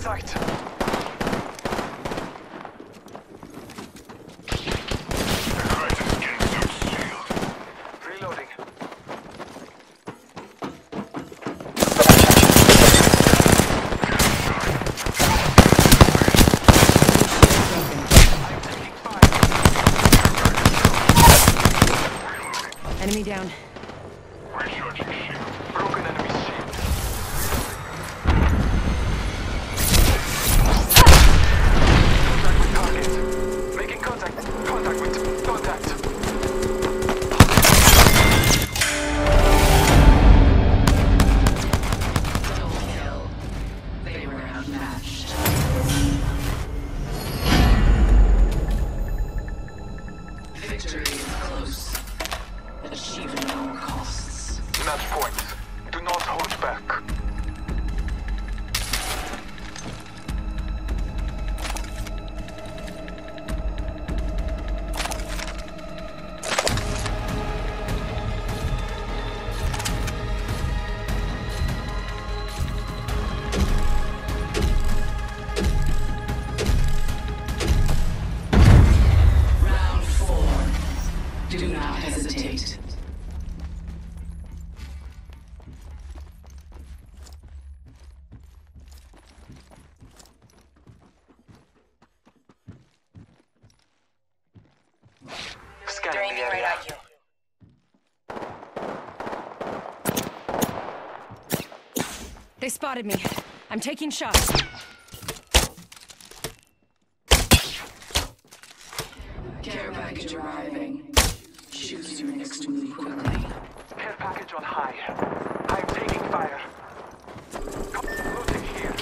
sight. Enemy down. Recharging shield. Hold back. Do not hesitate. They spotted me. I'm taking shots. Care package arriving. Choose your next move quickly. Care package on high. I am taking fire. Looting here.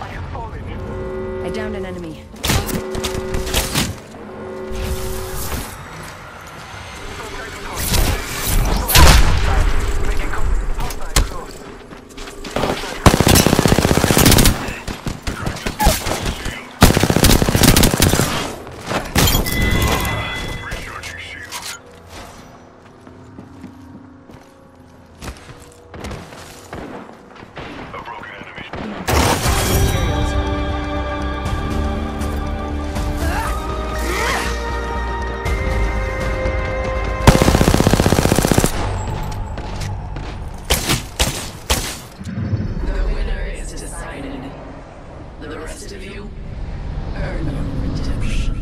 I am falling. I downed an enemy. of you earn your redemption.